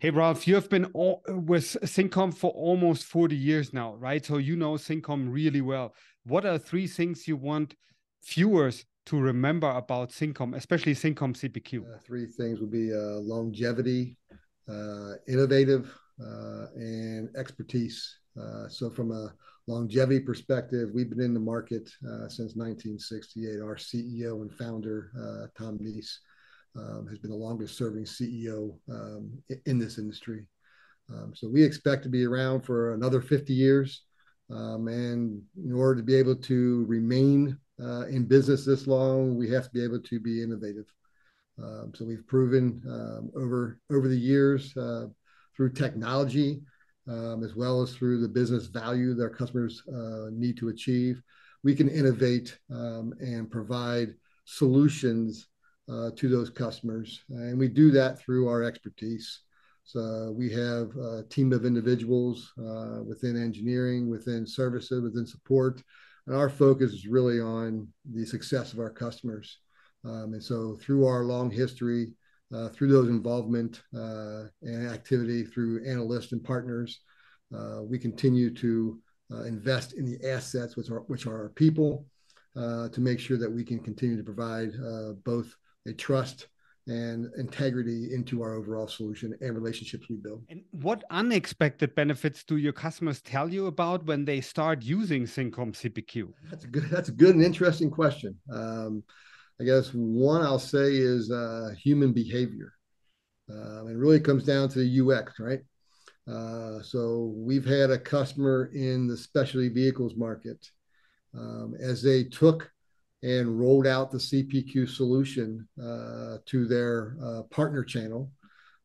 Hey, Ralph, you have been all, with Cincom for almost 40 years now, right? So you know Cincom really well. What are three things you want viewers to remember about Cincom, especially Cincom CPQ? Uh, three things would be uh, longevity, uh, innovative, uh, and expertise. Uh, so, from a longevity perspective, we've been in the market uh, since 1968. Our CEO and founder, Tom Nies, um, has been the longest serving CEO um, in this industry. Um, so, we expect to be around for another 50 years. Um, and in order to be able to remain uh, in business this long, we have to be able to be innovative. Um, so we've proven um, over over the years uh, through technology, as well as through the business value that our customers uh, need to achieve, we can innovate and provide solutions uh, to those customers, and we do that through our expertise. So we have a team of individuals uh, within engineering, within services, within support, and our focus is really on the success of our customers. Um, and so through our long history, uh, through those involvement uh, and activity through analysts and partners, uh, we continue to uh, invest in the assets, which are which are our people, to make sure that we can continue to provide both a trust and integrity into our overall solution and relationships we build. And what unexpected benefits do your customers tell you about when they start using Cincom CPQ? That's a good. That's a good and interesting question. Um, I guess one I'll say is uh, human behavior. Um, it really comes down to the UX, right? Uh, so we've had a customer in the specialty vehicles market um, as they took and rolled out the CPQ solution uh, to their uh, partner channel.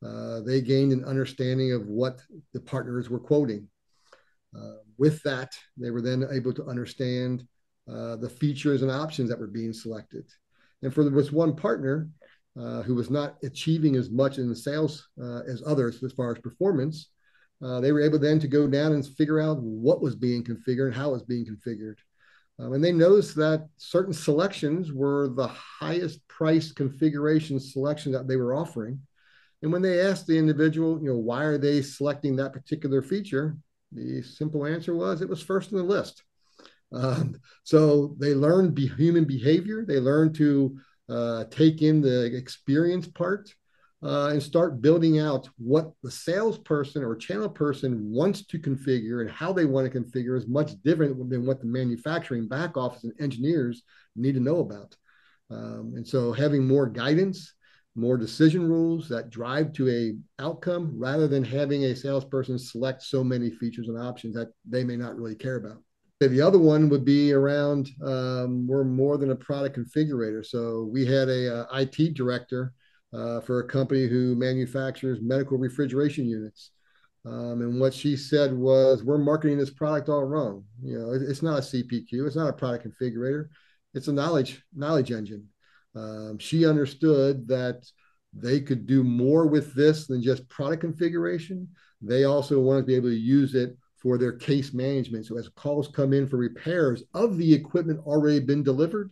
Uh, they gained an understanding of what the partners were quoting. Uh, with that, they were then able to understand uh, the features and options that were being selected. And for was one partner uh, who was not achieving as much in the sales as others as far as performance. they were able then to go down and figure out what was being configured and how it was being configured. Um, and they noticed that certain selections were the highest price configuration selection that they were offering. And when they asked the individual, you know, why are they selecting that particular feature? The simple answer was it was first in the list. Um, so they learned be human behavior. They learned to uh, take in the experience part uh, and start building out what the salesperson or channel person wants to configure and how they want to configure is much different than what the manufacturing back office and engineers need to know about. Um, and so having more guidance, more decision rules that drive to a outcome rather than having a salesperson select so many features and options that they may not really care about. The other one would be around um, we're more than a product configurator. So we had a, a IT director uh, for a company who manufactures medical refrigeration units. Um, and what she said was, "We're marketing this product all wrong. You know, it, it's not a CPQ. It's not a product configurator. It's a knowledge knowledge engine." Um, she understood that they could do more with this than just product configuration. They also wanted to be able to use it for their case management. So as calls come in for repairs of the equipment already been delivered,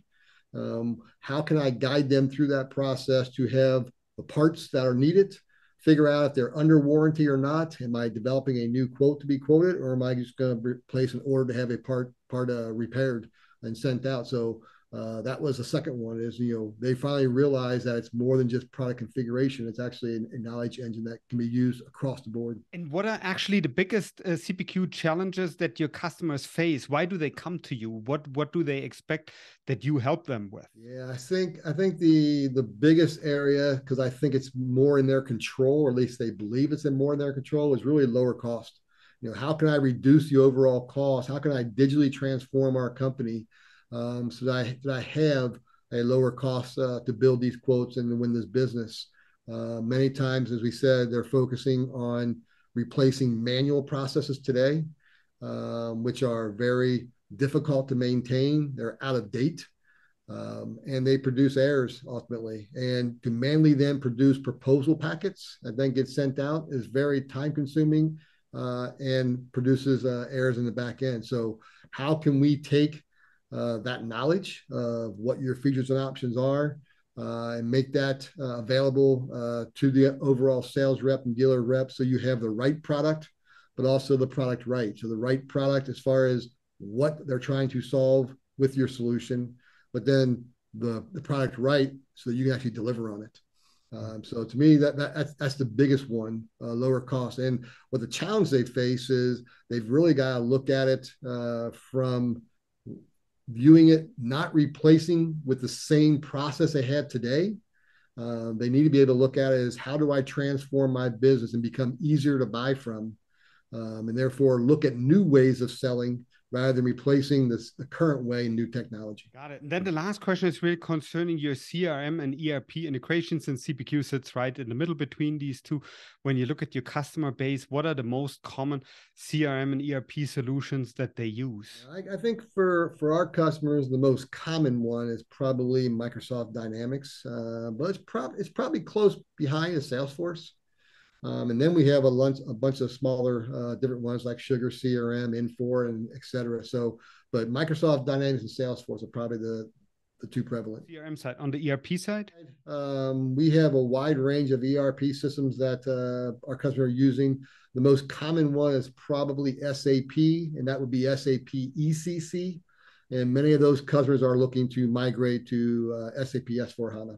um, how can I guide them through that process to have the parts that are needed, figure out if they're under warranty or not? Am I developing a new quote to be quoted, or am I just going to place an order to have a part part uh, repaired and sent out? So uh, that was the second one is you know they finally realized that it's more than just product configuration. It's actually a knowledge engine that can be used across the board. And what are actually the biggest uh, cpq challenges that your customers face? Why do they come to you? What what do they expect that you help them with? Yeah i think i think the the biggest area because i think it's more in their control or at least they believe it's in more in their control is really lower cost. You know how can i reduce the overall cost? How can i digitally transform our company um, so that I, that I have a lower cost uh, to build these quotes and to win this business. Uh, many times, as we said, they're focusing on replacing manual processes today, um, which are very difficult to maintain. They're out of date. Um, and they produce errors ultimately. And to manually then produce proposal packets that then get sent out is very time consuming uh, and produces uh, errors in the back end. So, how can we take uh, that knowledge of what your features and options are, uh, and make that uh, available uh, to the overall sales rep and dealer rep so you have the right product, but also the product right. So the right product as far as what they're trying to solve with your solution, but then the, the product right so that you can actually deliver on it. Um, so to me, that, that that's, that's the biggest one, uh, lower cost. And what the challenge they face is they've really got to look at it uh, from viewing it not replacing with the same process they have today. Uh, they need to be able to look at it as how do I transform my business and become easier to buy from, um, and therefore look at new ways of selling rather than replacing this, the current way in new technology. Got it. And then the last question is really concerning your CRM and ERP integrations, and CPQ sits right in the middle between these two. When you look at your customer base, what are the most common CRM and ERP solutions that they use? I, I think for for our customers, the most common one is probably Microsoft Dynamics, uh, but it's, prob- it's probably close behind is Salesforce. Um, and then we have a, lunch, a bunch of smaller uh, different ones like Sugar, CRM, Infor, and et cetera. So, but Microsoft Dynamics and Salesforce are probably the, the two prevalent. CRM side. On the ERP side? Um, we have a wide range of ERP systems that uh, our customers are using. The most common one is probably SAP, and that would be SAP ECC. And many of those customers are looking to migrate to uh, SAP S4HANA.